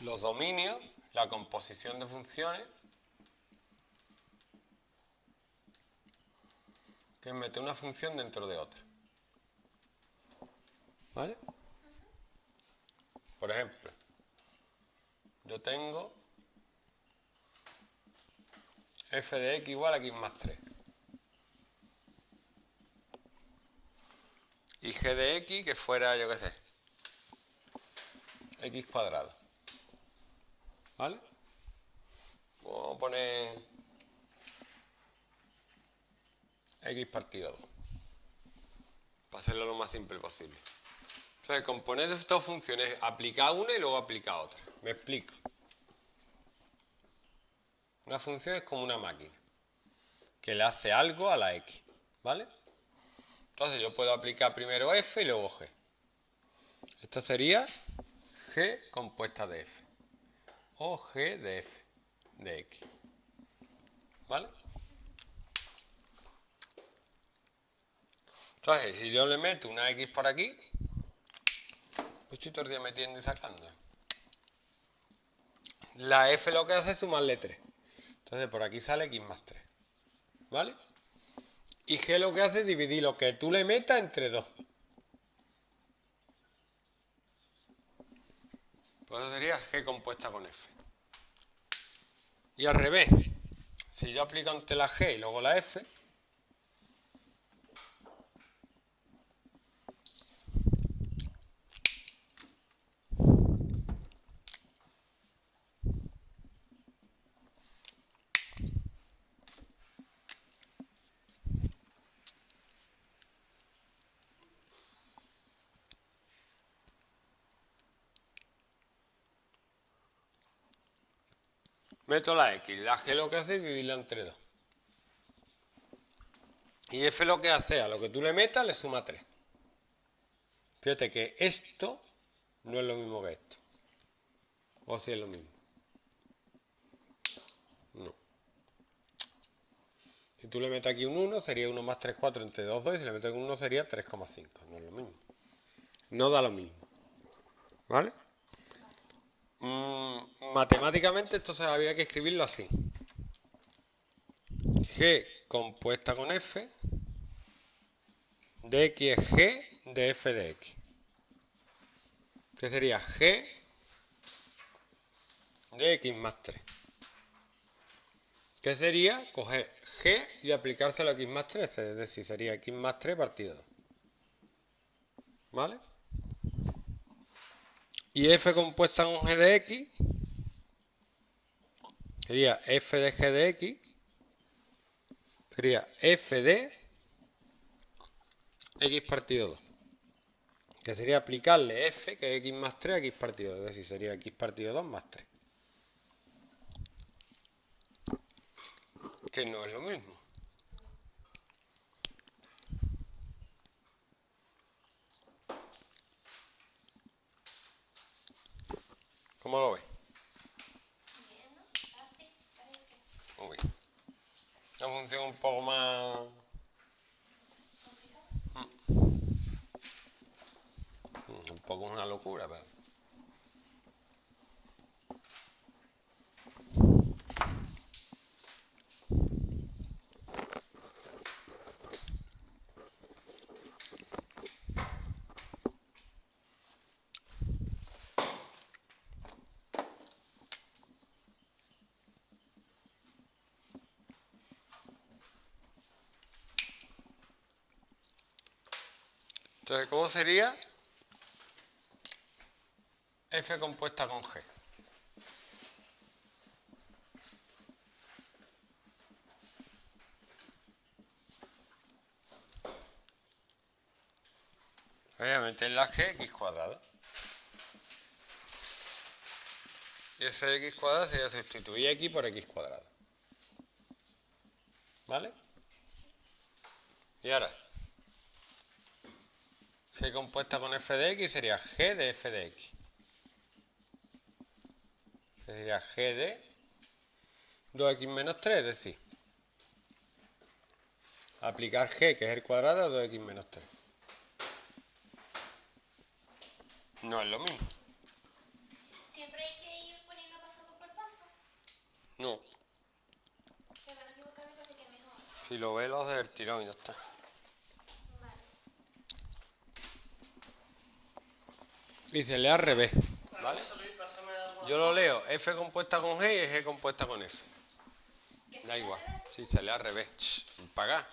los dominios, la composición de funciones, que mete una función dentro de otra. ¿Vale? Por ejemplo, yo tengo f de x igual a x más 3. Y g de x que fuera, yo qué sé, x cuadrado. ¿Vale? Vamos a poner x partido 2. Para hacerlo lo más simple posible. Entonces, componer estas funciones, aplicar una y luego aplicar otra. Me explico. Una función es como una máquina que le hace algo a la x, ¿vale? Entonces yo puedo aplicar primero f y luego g. Esto sería g compuesta de f o g de f de x, ¿vale? Entonces, si yo le meto una x por aquí, estoy todo el día metiendo y sacando. La f lo que hace es sumarle 3. Entonces por aquí sale x más 3. ¿Vale? Y g lo que hace es dividir lo que tú le metas entre 2. Pues eso sería g compuesta con f. Y al revés, si yo aplico ante la g y luego la f, Meto la X. La G lo que hace es dividirla entre 2. Y F lo que hace a lo que tú le metas le suma 3. Fíjate que esto no es lo mismo que esto. O si es lo mismo. No. Si tú le metes aquí un 1, sería 1 más 3, 4 entre 2, 2. Y si le metes un 1 sería 3,5. No es lo mismo. No da lo mismo. ¿Vale? Mm, matemáticamente esto se habría que escribirlo así. G compuesta con F de X es G de F de X. Que sería G de X más 3. Que sería coger G y aplicárselo a X más 3. Es decir, sería X más 3 partido 2. ¿Vale? Y f compuesta con g de x sería f de g de x. Sería f de x partido 2 que sería aplicarle f que es x más 3 a x partido 2 es decir, sería x partido 2 más 3 que no es lo mismo. ¿Cómo lo ves? Una función un poco más... Mm. Un poco una locura, pero... Entonces, ¿cómo sería f compuesta con g? Obviamente en la g x cuadrado. Y ese x cuadrado sería sustituir x por x cuadrado. ¿Vale? Y ahora, G compuesta con f de x sería g de f de x. Que sería g de 2x menos 3, es decir, aplicar g, que es el cuadrado, de 2x menos 3. No es lo mismo. Siempre hay que ir No. Que para no equivocarme parece que mejor. Si lo ve, lo hace del tirón y ya está. Y se lee al revés. ¿Vale? Yo lo leo F compuesta con G y G compuesta con F. Da igual. Si se lee al revés. Paga.